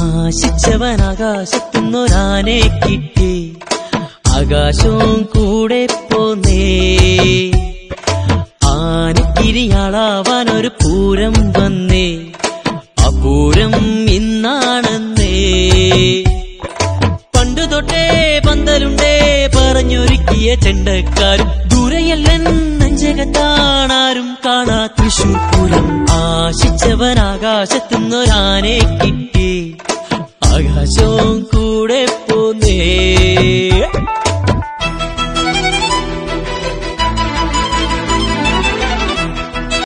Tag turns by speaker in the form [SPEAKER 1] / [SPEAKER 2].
[SPEAKER 1] ആശിച്ചവൻ ആകാശത്തുന്നൊരാനെ കിട്ടി. ആകാശവും കൂടെ പോന്നേ. ആനക്കിരിയാളാവാൻ ഒരു പൂരം വന്നേ. അപൂരം പൂരം ഇന്നാണെന്നേ. പണ്ടു തൊട്ടേ പന്തലുണ്ടേ പറഞ്ഞൊരുക്കിയ ചെണ്ടക്കാരും ദൂരയല്ലൻ നെഞ്ചകത്താണാരും കാണാ തൃശൂർ പൂരം ആശിച്ചവൻ ആകാശത്തുനിന്നൊരാനെ കിട്ടി. 좀 꾸래 보네.